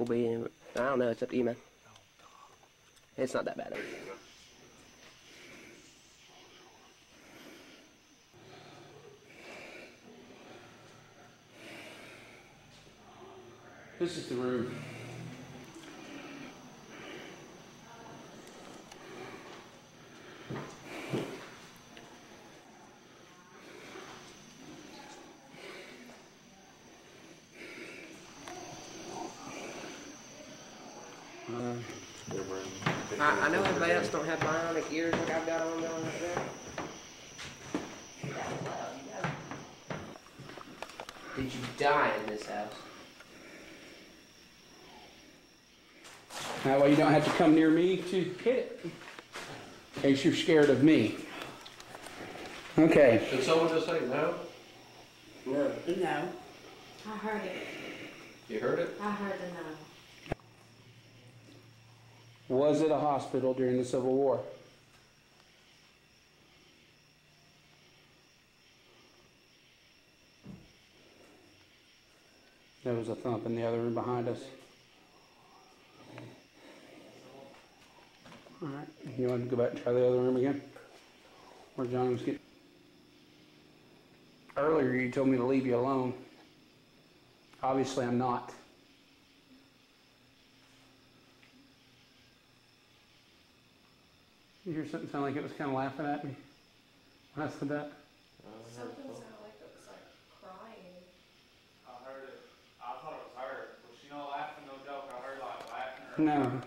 will be in. I don't know. It's up to you, man. It's not that bad. This is the room. I, I know everybody else don't have bionic ears like I've got on going right there. Did you die in this house? That way you don't have to come near me to hit it. In case you're scared of me. Okay. Did someone just say no? No. No. I heard it. You heard it? I heard the no. Was it a hospital during the Civil War? There was a thump in the other room behind us. All right, you want to go back and try the other room again? Where John was getting. Earlier, you told me to leave you alone. Obviously, I'm not. You hear something sound like it was kind of laughing at me when I said that? Something sounded like it was like crying. I heard it. I thought it was her. Was she not laughing? No joke. I heard like laughing. Or No,